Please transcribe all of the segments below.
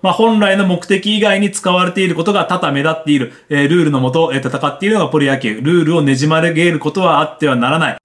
まあ、本来の目的以外に使われていることが多々目立っている、えー、ルールのもと、えー、戦っているのがポリ野球。ルールをねじ曲げることはあってはならない。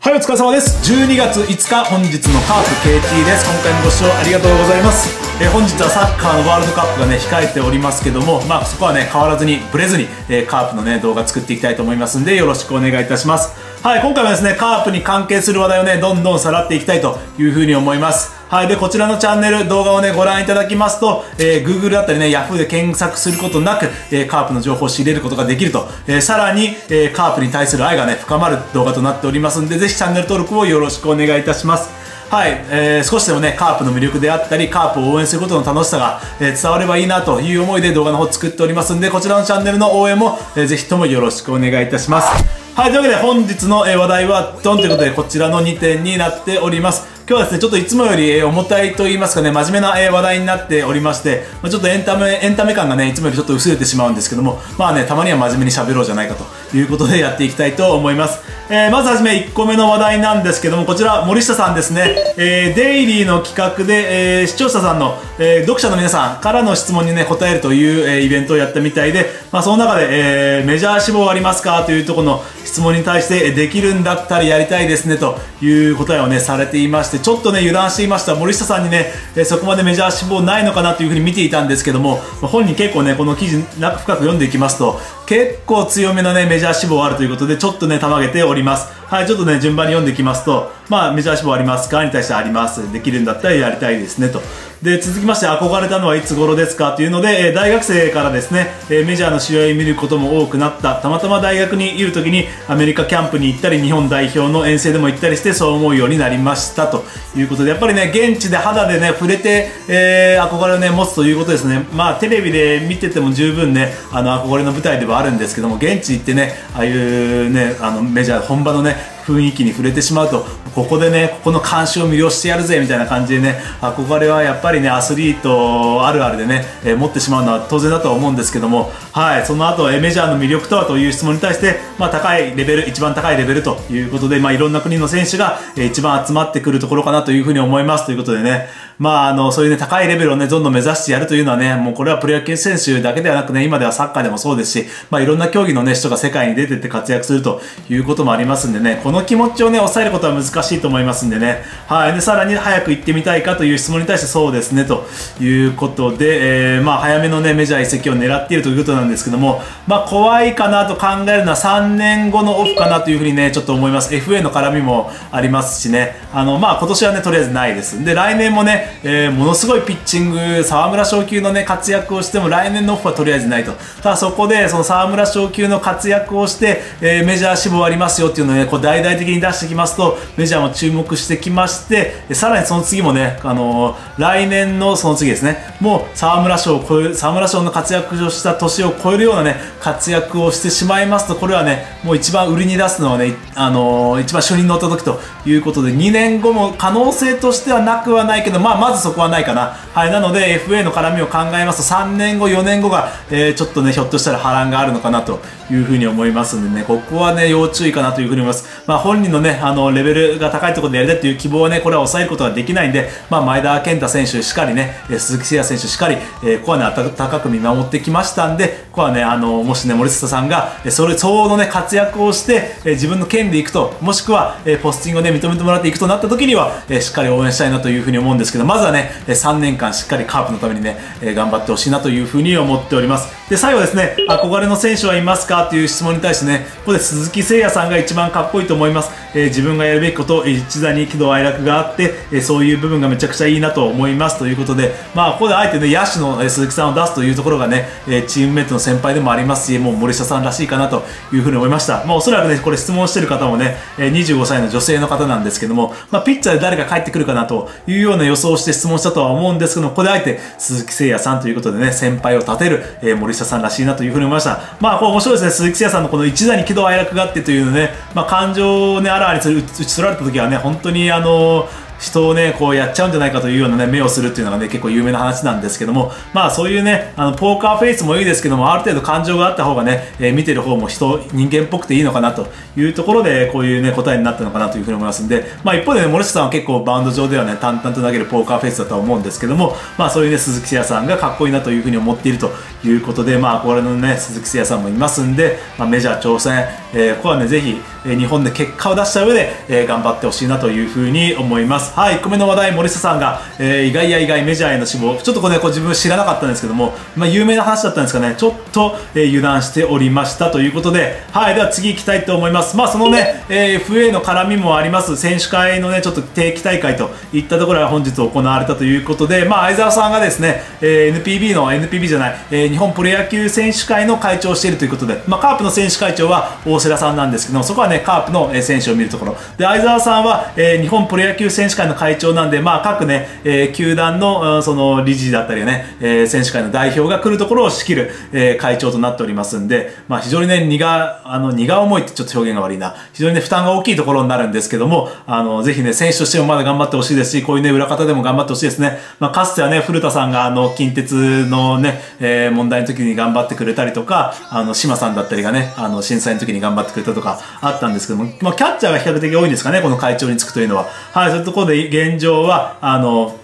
はい、お疲れ様です。12月5日、本日のカープ KT です。今回もご視聴ありがとうございます。えー、本日はサッカーのワールドカップがね、控えておりますけども、まあ、そこはね、変わらずに、ブレずに、えー、カープのね、動画作っていきたいと思いますんで、よろしくお願いいたします。はい、今回はですね、カープに関係する話題をね、どんどんさらっていきたいというふうに思います。はい。で、こちらのチャンネル、動画をね、ご覧いただきますと、えー、Google だったりね、Yahoo で検索することなく、えー、カープの情報を仕入れることができると、えー、さらに、えー、カープに対する愛がね、深まる動画となっておりますんで、ぜひチャンネル登録をよろしくお願いいたします。はい、えー、少しでもね、カープの魅力であったり、カープを応援することの楽しさが、えー、伝わればいいなという思いで動画の方作っておりますんで、こちらのチャンネルの応援も、えー、ぜひともよろしくお願いいたします。はい、というわけで本日の話題は、ドンということで、こちらの2点になっております。今日はですね、ちょっといつもより重たいと言いますかね、真面目な話題になっておりまして、まちょっとエンタメ、エンタメ感がね、いつもよりちょっと薄れてしまうんですけども、まあね、たまには真面目に喋ろうじゃないかということでやっていきたいと思います。えー、まずはじめ1個目の話題なんですけども、こちら、森下さんですね、えー、デイリーの企画で、えー、視聴者さんの、えー、読者の皆さんからの質問にね、答えるという、えー、イベントをやったみたいで、まあ、その中で、えー、メジャー志望ありますかというところの質問に対して、できるんだったらやりたいですねという答えをね、されていましたて、ちょっとね、油断していました森下さんにね、えそこまでメジャー志望ないのかなというふうに見ていたんですけども、本人結構ねこの記事深く読んでいきますと結構強めのねメジャー志望あるということでちょっとねたまげております。はいちょっとね順番に読んでいきますとまあメジャー志望ありますか？に対してあります。できるんだったらやりたいですねと。で、続きまして憧れたのはいつ頃ですかというので、え大学生からですね、えメジャーの試合を見ることも多くなった。たまたま大学にいる時にアメリカキャンプに行ったり、日本代表の遠征でも行ったりしてそう思うようになりましたということで、やっぱりね、現地で肌でね、触れて、えー、憧れをね、持つということですね。まあ、テレビで見てても十分ね、あの、憧れの舞台ではあるんですけども、現地行ってね、ああいうね、あの、メジャー本場のね、雰囲気に触れてしまうとここでねここの監視を魅了してやるぜみたいな感じでね憧れはやっぱりねアスリートあるあるでね、えー、持ってしまうのは当然だとは思うんですけどもはいその後、メジャーの魅力とはという質問に対して、まあ、高いレベル一番高いレベルということで、まあ、いろんな国の選手が、一番集まってくるところかなというふうに思いますということでねまああのそういうね高いレベルをねどんどん目指してやるというのはねもうこれはプロ野球選手だけではなくね今ではサッカーでもそうですし、まあ、いろんな競技のね人が世界に出てって活躍するということもありますんでねこの気持ちをね抑えることは難しいと思いますんでね。はい。で、さらに早く行ってみたいかという質問に対してそうですね、ということで、えー、まあ、早めのね、メジャー移籍を狙っているということなんですけども、まあ、怖いかなと考えるのは3年後のオフかなというふうにね、ちょっと思います。FA の絡みもありますしね、あの、まあ、今年はね、とりあえずないです。で、来年もね、えー、ものすごいピッチング、沢村賞級のね、活躍をしても来年のオフはとりあえずないと。ただそこで、その沢村賞級の活躍をして、えー、メジャー志望ありますよっていうのをね、こう大々的に出してきますと、メジャーも注目してきまして、さらにその次もね、あのー、来年のその次ですね、もう沢村賞を超える、沢村賞の活躍をした年を超えるようなね、活躍をしてしまいますと、これはね、もう一番売りに出すのはね、あのー、一番初任に乗った時ということで、2年後も可能性としてはなくはないけど、まあ、まずそこはないかな。はい、なので、FA の絡みを考えますと、3年後、4年後が、えー、ちょっとね、ひょっとしたら波乱があるのかなというふうに思いますんでね、ここはね、要注意かなというふうに思います。まあ、本人のね、あの、レベルが高いところでやりたいという希望はね、これは抑えることができないんで、まあ、前田健太選手しかりね、鈴木誠也選手しっかり、えー、ここはね、温かく見守ってきましたんで、ここはね、あの、もしね、森下さんが、それ相応のね、活躍をして、えー、自分の剣でいくと、もしくは、えー、ポスティングをね、認めてもらっていくとなった時には、えー、しっかり応援したいなというふうに思うんですけど、まずはね、3年間しっかりカープのためにね、頑張ってほしいなというふうに思っております。で、最後ですね、憧れの選手はいますか？という質問に対してね、ここで鈴木誠也さんが一番かっこいいと思います。えー、自分がやるべきこと、一座に喜怒哀楽があって、えー、そういう部分がめちゃくちゃいいなと思いますということで、まあ、ここであえてね、野手の、鈴木さんを出すというところがね、えチームメイトの先輩でもありますし、もう森下さんらしいかなというふうに思いました。まあ、おそらくね、これ質問してる方もね、え25歳の女性の方なんですけども、まあ、ピッチャーで誰が帰ってくるかなというような予想をして質問したとは思うんですけども、ここであえて鈴木誠也さんということでね、先輩を立てる、え森下さんらしいなというふうに思いました。まあ、これ面白いですね、鈴木誠也さんのこの一座に喜怒哀楽があってというのね、まあ、感情をね、あらわに打ち取られた時はね、本当にあのー人をね、こうやっちゃうんじゃないかというようなね、目をするっていうのがね、結構有名な話なんですけども、まあそういうね、あの、ポーカーフェイスもいいですけども、ある程度感情があった方がね、えー、見てる方も人、人間っぽくていいのかなというところで、こういうね、答えになったのかなというふうに思いますんで、まあ一方でね、森下さんは結構バウンド上ではね、淡々と投げるポーカーフェイスだとは思うんですけども、まあそういうね、鈴木誠也さんがかっこいいなというふうに思っているということで、まあ憧れのね、鈴木誠也さんもいますんで、まあメジャー挑戦、えー、ここはね、ぜひ、日本で結果を出した上で、えー、頑張ってほしいなというふうに思います。はい、1個目の話題、森下さんが、え、意外や意外メジャーへの志望、ちょっとこれね、こう自分知らなかったんですけども、まあ、有名な話だったんですかね、ちょっと、え、油断しておりましたということで、はい、では次行きたいと思います。まあ、そのね、えー、FA の絡みもあります、選手会のね、ちょっと定期大会といったところが本日行われたということで、まあ、相沢さんがですね、えー、NPB の、NPB じゃない、えー、日本プロ野球選手会の会長をしているということで、まあ、カープの選手会長は大瀬良さんなんですけども、そこはね、カープの選手を見るところ。で、相沢さんは、えー、日本プロ野球選手会の会長なんで、まあ、各ね、えー、球団の、その理事だったりね、えー、選手会の代表が来るところを仕切る、えー、会長となっておりますんで、まあ、非常にね、荷が、あの、荷が重いってちょっと表現が悪いな。非常にね、負担が大きいところになるんですけども、あの、ぜひね、選手としてもまだ頑張ってほしいですし、こういうね、裏方でも頑張ってほしいですね。まあ、かつてはね、古田さんが、あの、近鉄のね、えー、問題の時に頑張ってくれたりとか、あの、島さんだったりがね、あの、震災の時に頑張ってくれたとかあったんですけども、まあ、キャッチャーが比較的多いんですかね、この会長につくというのは。はい、そういうところで現状は、あの、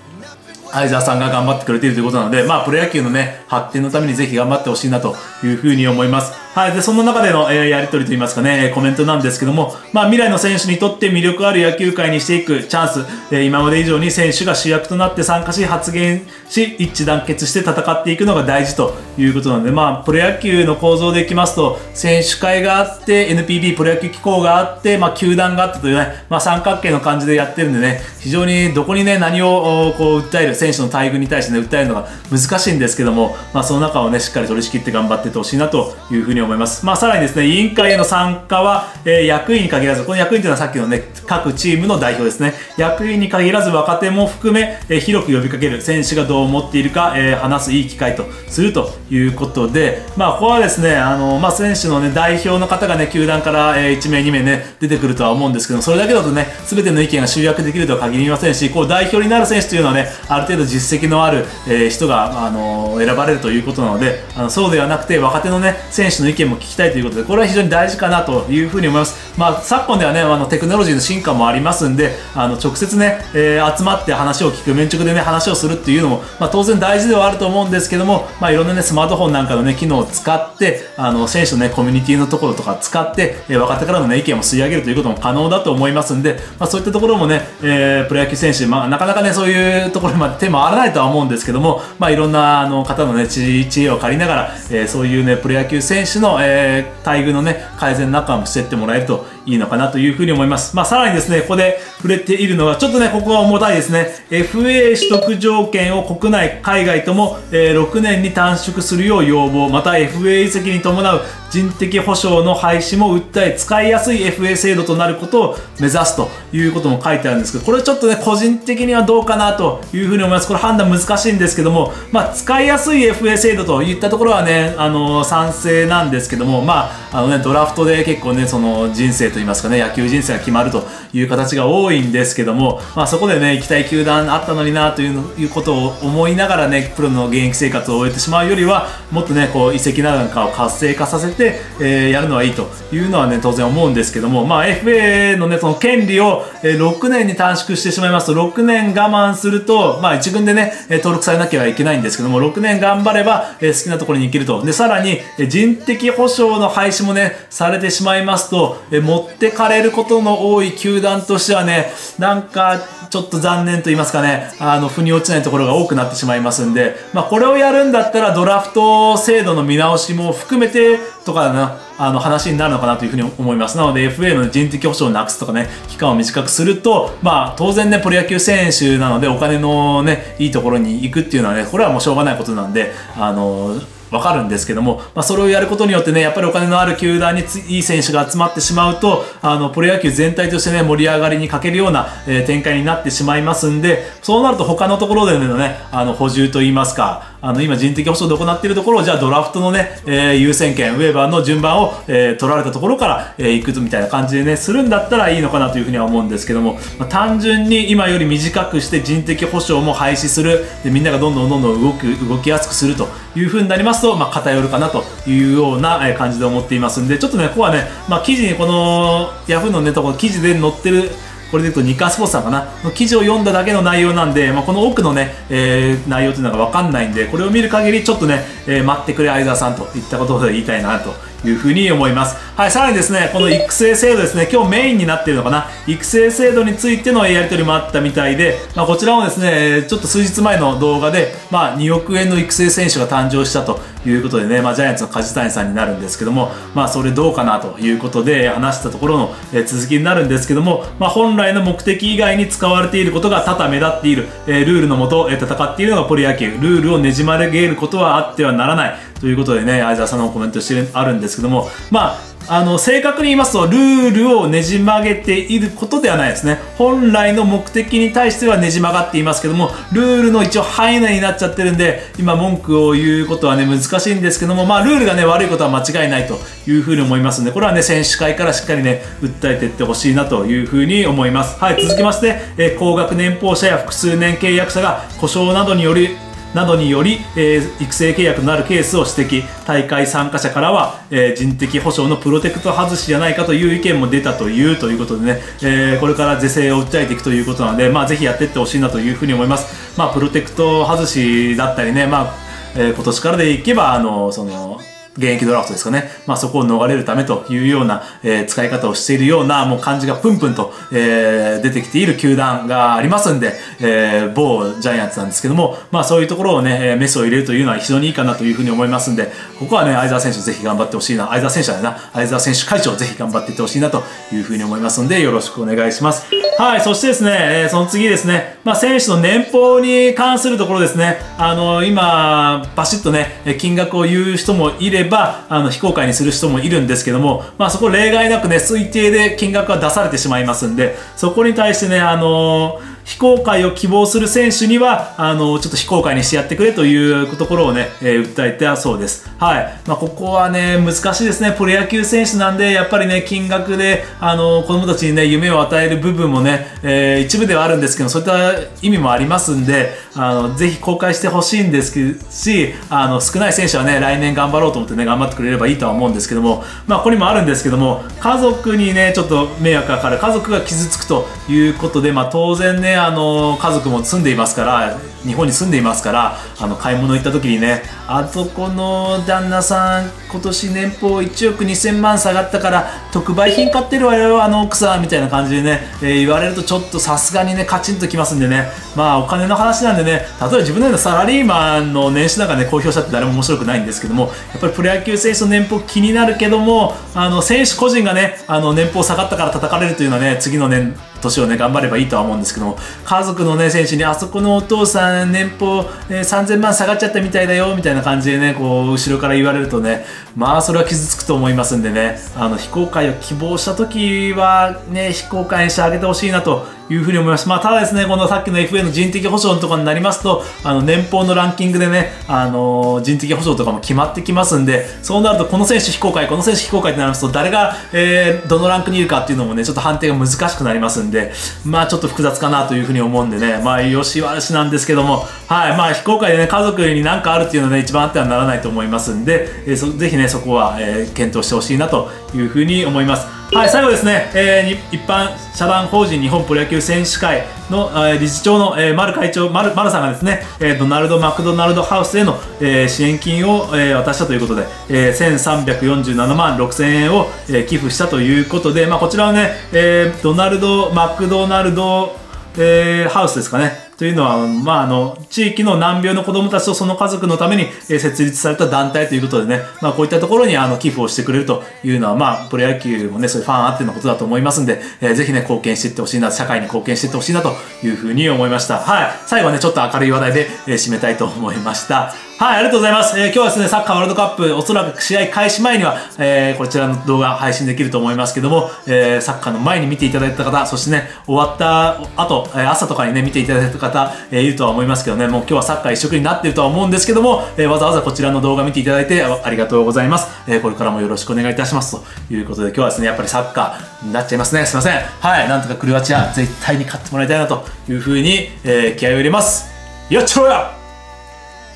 相沢さんが頑張ってくれているということなので、まあ、プロ野球のね、発展のためにぜひ頑張ってほしいなというふうに思います。はい。で、その中での、えー、やりとりといいますかね、コメントなんですけども、まあ、未来の選手にとって魅力ある野球界にしていくチャンス、えー、今まで以上に選手が主役となって参加し、発言し、一致団結して戦っていくのが大事ということなので、まあ、プロ野球の構造でいきますと、選手会があって、NPB プロ野球機構があって、まあ、球団があってというね、まあ、三角形の感じでやってるんでね、非常にどこにね、何をこう訴える、選手の待遇に対してね、訴えるのが難しいんですけども、まあ、その中をね、しっかり取り仕切って頑張っていってほしいなというふうにに思います。まあ、さらにですね、委員会への参加は、えー、役員に限らず、この役員というのはさっきのね、各チームの代表ですね。役員に限らず若手も含め、えー、広く呼びかける、選手がどう思っているか、えー、話すいい機会とするということで、まあ、ここはですね、あの、まあ、選手のね、代表の方がね、球団から、えー、1名、2名ね、出てくるとは思うんですけど、それだけだとね、すべての意見が集約できるとは限りませんし、こう、代表になる選手というのはね、ある程度実績のある、えー、人が、あの、選ばれるということなので、あのそうではなくて、若手のね、選手の意見も聞きたいということで、これは非常に大事かなというふうに思います。まあ、昨今ではね、あの、テクノロジーの進化もありますんで、あの、直接ね、えー、集まって話を聞く、面直でね、話をするっていうのも、まあ、当然大事ではあると思うんですけども、まあ、いろんなね、スマートフォンなんかのね、機能を使って、あの、選手のね、コミュニティのところとか使って、えー、若手からのね、意見を吸い上げるということも可能だと思いますんで、まあ、そういったところもね、えー、プロ野球選手、まあ、なかなかね、そういうところまで手回らないとは思うんですけども、まあ、いろんな、あの、方のね、知恵を借りながら、えー、そういうね、プロ野球選手の、えー、待遇のね、改善なんかもしてってもらえるといいのかなというふうに思います。まあ、さらにですね、ここで触れているのは、ちょっとね、ここが重たいですね。FA 取得条件を国内、海外とも、え、6年に短縮するよう要望、また FA 移籍に伴う人的保障の廃止も訴え、使いやすい FA 制度となることを目指すということも書いてあるんですけど、これちょっとね、個人的にはどうかなというふうに思います。これ判断難しいんですけども、まあ、使いやすい FA 制度といったところはね、あの、賛成なんですけども、まあ、あのね、ドラフトで結構ね、その人生といいますかね、野球人生が決まるという形が多いんですけども、まあ、そこでね、行きたい球団あったのになということを思いながらね、プロの現役生活を終えてしまうよりは、もっとね、こう、移籍なんかを活性化させて、えー、やるのはいいというのはね、当然思うんですけども、まあ、FA のね、その権利を、え6年に短縮してしまいますと、6年我慢すると、まあ、1軍でね、登録されなきゃいけないんですけども、6年頑張れば、え好きなところに行けると。で、さらに、人的保障の廃止もね、されてしまいますと、え持ってかれることの多い球団としてはね、なんか、ちょっと残念と言いますかね、あの、腑に落ちないところが多くなってしまいますんで、まあ、これをやるんだったらドラフト制度の見直しも含めてとかな、あの、話になるのかなというふうに思います。なので、FA の人的保障をなくすとかね、期間を短くすると、まあ、当然ね、プロ野球選手なので、お金のね、いいところに行くっていうのはね、これはもうしょうがないことなんで、あの、わかるんですけども、まあ、それをやることによってね、やっぱりお金のある球団にいい選手が集まってしまうと、あの、プロ野球全体としてね、盛り上がりに欠けるような、えー、展開になってしまいますんで、そうなると他のところでのね、あの、補充といいますか、あの、今人的保障で行っているところを、じゃあドラフトのね、えー、優先権、ウェーバーの順番を、えー、取られたところから、えー、行くみたいな感じでね、するんだったらいいのかなというふうには思うんですけども、まあ、単純に今より短くして人的保障も廃止する、で、みんながどんどんどんどん動く、動きやすくするというふうになりますと、まあ、偏るかなというような感じで思っていますんで、ちょっとね、ここはね、まあ、記事にこの、ヤフーのネタ、この記事で載ってる、これで言うとニカスポーツさんかな？の記事を読んだだけの内容なんで、まあ、この奥のね、えー、内容というのが分かんないんでこれを見る限りちょっとね、えー、待ってくれ相沢さんといったことで言いたいなというふうに思います。はい、さらにですね、この育成制度ですね、今日メインになっているのかな、育成制度についてのやり取りもあったみたいで、まあ、こちらもですね、ちょっと数日前の動画で、まあ、2億円の育成選手が誕生したということでね、まあ、ジャイアンツの梶谷さんになるんですけども、まあ、それどうかなということで話したところの、続きになるんですけども、まあ、本来の目的以外に使われていることが多々目立っている、えルールのもと、戦っているのがプロ野球、ルールをねじ曲げることはあってはならない、ということでね、相沢さんのコメントしてあるんですけども、まあ、あの、正確に言いますと、ルールをねじ曲げていることではないですね。本来の目的に対してはねじ曲がっていますけども、ルールの一応範囲内になっちゃってるんで、今文句を言うことはね、難しいんですけども、まあ、ルールがね、悪いことは間違いないというふうに思いますんで、これはね、選手会からしっかりね、訴えていってほしいなというふうに思います。はい、続きまして、え、高額年俸者や複数年契約者が故障などによりなどにより、えー、育成契約のあるケースを指摘。大会参加者からは、えー、人的保障のプロテクト外しじゃないかという意見も出たというということでね、えー、これから是正を訴えていくということなので、まあ、ぜひやっていってほしいなというふうに思います、まあ、プロテクト外しだったりね、まあえー、今年からでいけばあのその現役ドラフトですかね。まあそこを逃れるためというような、えー、使い方をしているようなもう感じがプンプンと、えー、出てきている球団がありますんで、えー、某ジャイアンツなんですけども、まあそういうところをね、メスを入れるというのは非常にいいかなというふうに思いますんで、ここはね、相沢選手ぜひ頑張ってほしいな。相沢選手だな。相沢選手会長ぜひ頑張っていってほしいなというふうに思いますので、よろしくお願いします。はい、そしてですね、えー、その次ですね、まあ選手の年俸に関するところですね、あの、今、バシッとね、金額を言う人もいれば、ばあの、非公開にする人もいるんですけども、まあそこ例外なくね、推定で金額は出されてしまいますんで、そこに対してね、あのー非公開を希望する選手には、あの、ちょっと非公開にしてやってくれというところをね、えー、訴えてはそうです。はい。まあ、ここはね、難しいですね。プロ野球選手なんで、やっぱりね、金額で、あの、子供たちにね、夢を与える部分もね、えー、一部ではあるんですけど、そういった意味もありますんで、あの、ぜひ公開してほしいんですけ、し、あの、少ない選手はね、来年頑張ろうと思ってね、頑張ってくれればいいとは思うんですけども、まあ、ここにもあるんですけども、家族にね、ちょっと迷惑がかかる、家族が傷つくということで、まあ、当然ね、あの家族も住んでいますから日本に住んでいますからあの買い物行った時にねあそこの旦那さん今年年俸1億2000万下がったから特売品買ってるわよあの奥さんみたいな感じでね、えー、言われるとちょっとさすがにねカチンときますんでね。まあお金の話なんでね例えば自分のようなサラリーマンの年収なんかね公表したって誰も面白くないんですけどもやっぱりプロ野球選手の年俸気になるけどもあの選手個人がねあの年俸下がったから叩かれるというのはね次の年年をね頑張ればいいとは思うんですけども家族のね選手にあそこのお父さん年俸、えー、3000万下がっちゃったみたいだよみたいな感じでねこう後ろから言われるとねまあそれは傷つくと思いますんでねあの非公開を希望した時はね非公開にしてあげてほしいなというふうに思います。まあ、ただですね、このさっきの FA の人的保障のところになりますと、あの、年俸のランキングでね、あの、人的保障とかも決まってきますんで、そうなると、この選手非公開、この選手非公開ってなりますと、誰が、えー、どのランクにいるかっていうのもね、ちょっと判定が難しくなりますんで、まあ、ちょっと複雑かなというふうに思うんでね、まあ、よし悪しなんですけども、はい、まあ、非公開でね、家族に何かあるっていうのはね、一番あってはならないと思いますんで、えー、ぜひね、そこは、えー、検討してほしいなというふうに思います。はい、最後ですね、えー、一般社団法人日本プロ野球選手会の、えー、理事長の、えー、丸会長、丸丸さんがですね、えー、ドナルド・マクドナルドハウスへの、えー、支援金を、えー、渡したということで、えー、1347万6000円を、えー、寄付したということで、まあ、こちらはね、えー、ドナルド・マクドナルド、えー、ハウスですかね、というのは、まあ、あの、地域の難病の子どもたちとその家族のために、え設立された団体ということでね、まあ、こういったところにあの寄付をしてくれるというのは、まあ、プロ野球もね、そういうファンあってのことだと思いますんで、えー、ぜひね、貢献していってほしいな、社会に貢献していってほしいなというふうに思いました。はい。最後はね、ちょっと明るい話題で、えー、締めたいと思いました。はい、ありがとうございます。えー今日はですね、サッカーワールドカップ、おそらく試合開始前には、えーこちらの動画配信できると思いますけども、えーサッカーの前に見ていただいた方、そしてね、終わった後、え朝とかにね、見ていただいた方、えいるとは思いますけどね、もう今日はサッカー一色になっているとは思うんですけども、えわざわざこちらの動画見ていただいてありがとうございます。えこれからもよろしくお願いいたします。ということで、今日はですね、やっぱりサッカーになっちゃいますね。すいません。はい、なんとかクロアチア、絶対に勝ってもらいたいなというふうに、え気合を入れます。やっちゃろや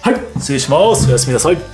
はい、失礼します。おやすみなさい。